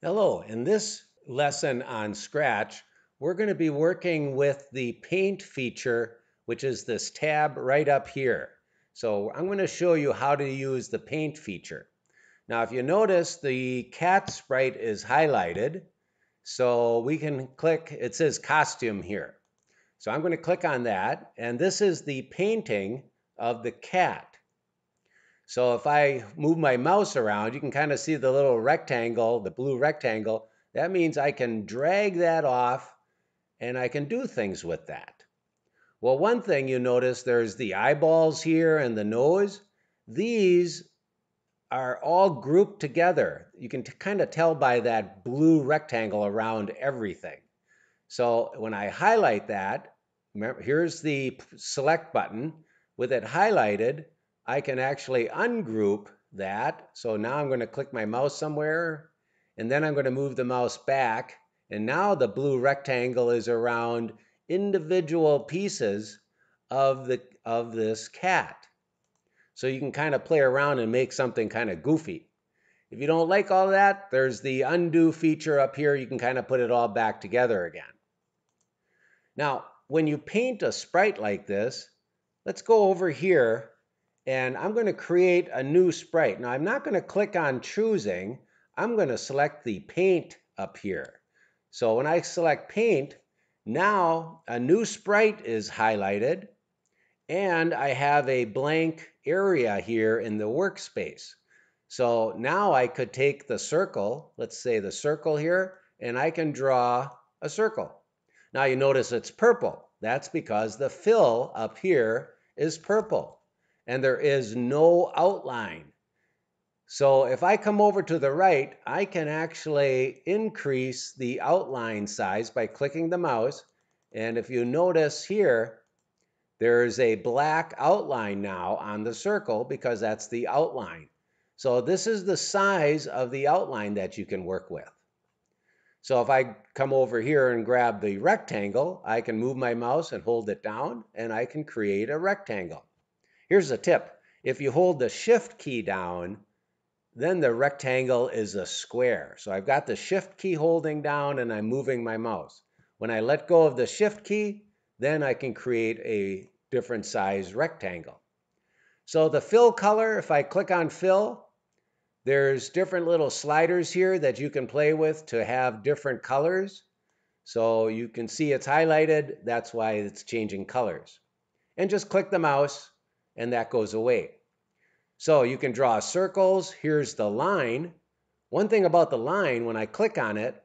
Hello, in this lesson on Scratch, we're going to be working with the paint feature, which is this tab right up here. So I'm going to show you how to use the paint feature. Now, if you notice, the cat sprite is highlighted. So we can click, it says costume here. So I'm going to click on that. And this is the painting of the cat. So if I move my mouse around, you can kind of see the little rectangle, the blue rectangle. That means I can drag that off and I can do things with that. Well, one thing you notice, there's the eyeballs here and the nose. These are all grouped together. You can kind of tell by that blue rectangle around everything. So when I highlight that, remember, here's the select button. With it highlighted, I can actually ungroup that. So now I'm going to click my mouse somewhere, and then I'm going to move the mouse back. And now the blue rectangle is around individual pieces of, the, of this cat. So you can kind of play around and make something kind of goofy. If you don't like all that, there's the undo feature up here. You can kind of put it all back together again. Now, when you paint a sprite like this, let's go over here and I'm going to create a new sprite. Now I'm not going to click on choosing. I'm going to select the paint up here. So when I select paint, now a new sprite is highlighted and I have a blank area here in the workspace. So now I could take the circle, let's say the circle here, and I can draw a circle. Now you notice it's purple. That's because the fill up here is purple and there is no outline. So if I come over to the right, I can actually increase the outline size by clicking the mouse. And if you notice here, there's a black outline now on the circle because that's the outline. So this is the size of the outline that you can work with. So if I come over here and grab the rectangle, I can move my mouse and hold it down and I can create a rectangle. Here's a tip. If you hold the shift key down, then the rectangle is a square. So I've got the shift key holding down and I'm moving my mouse. When I let go of the shift key, then I can create a different size rectangle. So the fill color, if I click on fill, there's different little sliders here that you can play with to have different colors. So you can see it's highlighted. That's why it's changing colors. And just click the mouse and that goes away. So you can draw circles. Here's the line. One thing about the line, when I click on it,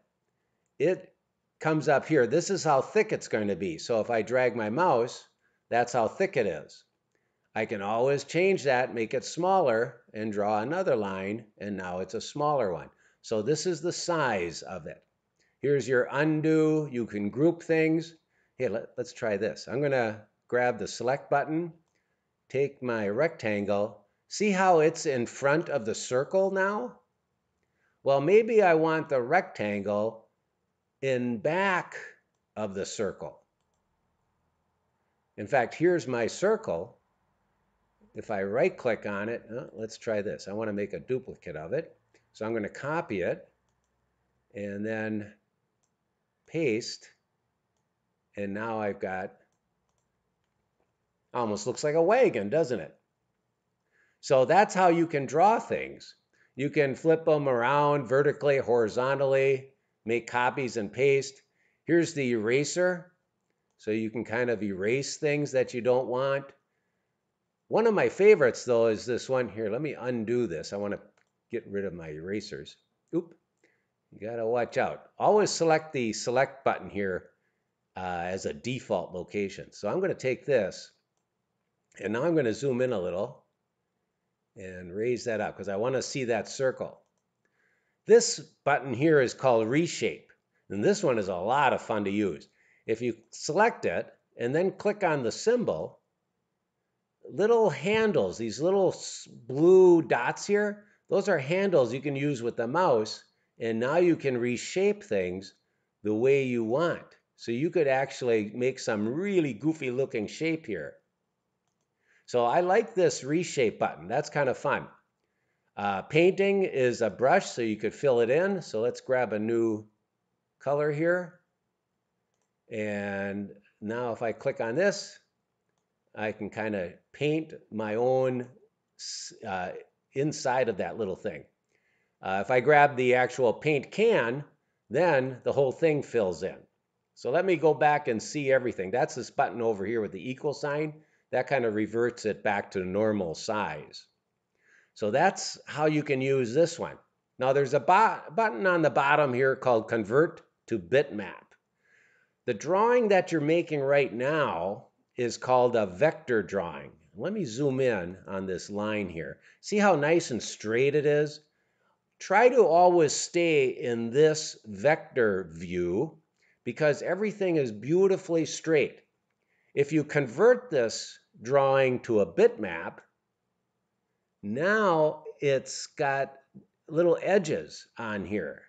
it comes up here. This is how thick it's going to be. So if I drag my mouse, that's how thick it is. I can always change that, make it smaller, and draw another line, and now it's a smaller one. So this is the size of it. Here's your undo. You can group things. Hey, let, us try this. I'm going to grab the select button take my rectangle, see how it's in front of the circle now? Well, maybe I want the rectangle in back of the circle. In fact, here's my circle. If I right click on it, oh, let's try this. I want to make a duplicate of it. So I'm going to copy it and then paste. And now I've got Almost looks like a wagon, doesn't it? So that's how you can draw things. You can flip them around vertically, horizontally, make copies and paste. Here's the eraser. So you can kind of erase things that you don't want. One of my favorites, though, is this one here. Let me undo this. I want to get rid of my erasers. Oop. You got to watch out. Always select the select button here uh, as a default location. So I'm going to take this and now I'm going to zoom in a little and raise that up because I want to see that circle. This button here is called Reshape. And this one is a lot of fun to use. If you select it and then click on the symbol, little handles, these little blue dots here, those are handles you can use with the mouse. And now you can reshape things the way you want. So you could actually make some really goofy looking shape here. So I like this reshape button. That's kind of fun. Uh, painting is a brush, so you could fill it in. So let's grab a new color here. And now if I click on this, I can kind of paint my own uh, inside of that little thing. Uh, if I grab the actual paint can, then the whole thing fills in. So let me go back and see everything. That's this button over here with the equal sign. That kind of reverts it back to normal size. So that's how you can use this one. Now there's a button on the bottom here called Convert to Bitmap. The drawing that you're making right now is called a vector drawing. Let me zoom in on this line here. See how nice and straight it is? Try to always stay in this vector view because everything is beautifully straight. If you convert this drawing to a bitmap, now it's got little edges on here.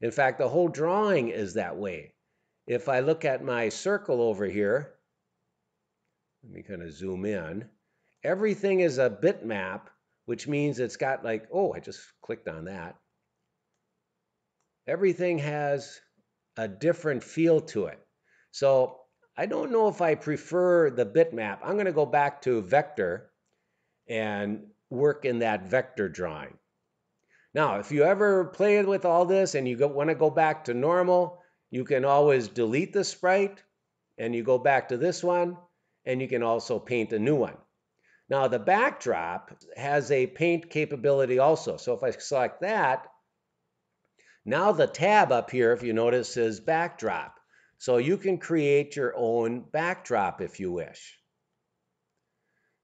In fact, the whole drawing is that way. If I look at my circle over here, let me kind of zoom in. Everything is a bitmap, which means it's got like, oh, I just clicked on that. Everything has a different feel to it. So I don't know if I prefer the bitmap. I'm going to go back to vector and work in that vector drawing. Now, if you ever play with all this and you want to go back to normal, you can always delete the sprite and you go back to this one and you can also paint a new one. Now the backdrop has a paint capability also. So if I select that, now the tab up here, if you notice, says backdrop. So you can create your own backdrop if you wish.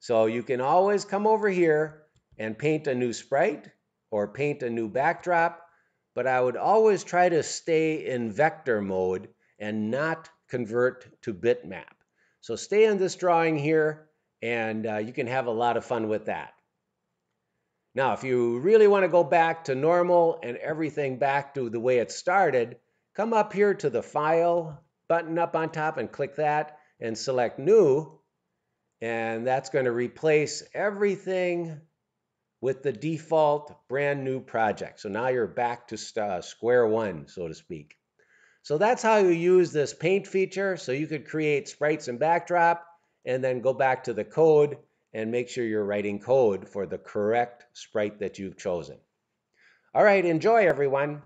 So you can always come over here and paint a new sprite or paint a new backdrop, but I would always try to stay in vector mode and not convert to bitmap. So stay in this drawing here and uh, you can have a lot of fun with that. Now, if you really want to go back to normal and everything back to the way it started, come up here to the File button up on top and click that and select New and that's going to replace everything with the default brand new project. So now you're back to uh, square one, so to speak. So that's how you use this paint feature. So you could create sprites and backdrop and then go back to the code and make sure you're writing code for the correct sprite that you've chosen. All right, enjoy everyone.